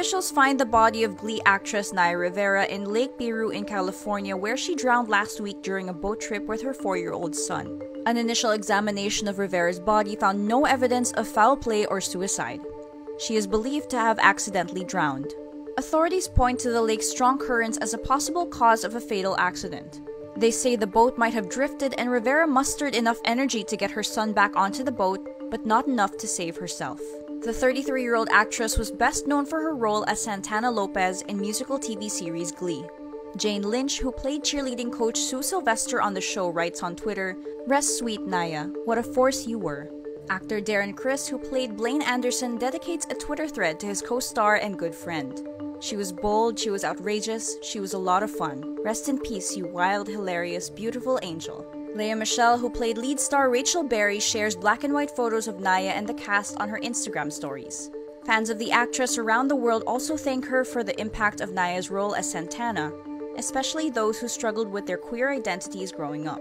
Officials find the body of Glee actress Naya Rivera in Lake Piru in California, where she drowned last week during a boat trip with her four year old son. An initial examination of Rivera's body found no evidence of foul play or suicide. She is believed to have accidentally drowned. Authorities point to the lake's strong currents as a possible cause of a fatal accident. They say the boat might have drifted and Rivera mustered enough energy to get her son back onto the boat, but not enough to save herself. The 33 year old actress was best known for her role as Santana Lopez in musical TV series Glee. Jane Lynch, who played cheerleading coach Sue Sylvester on the show, writes on Twitter Rest sweet, Naya. What a force you were. Actor Darren Criss, who played Blaine Anderson, dedicates a Twitter thread to his co star and good friend. She was bold, she was outrageous, she was a lot of fun. Rest in peace, you wild, hilarious, beautiful angel. Lea Michele, who played lead star Rachel Berry, shares black and white photos of Naya and the cast on her Instagram stories. Fans of the actress around the world also thank her for the impact of Naya's role as Santana, especially those who struggled with their queer identities growing up.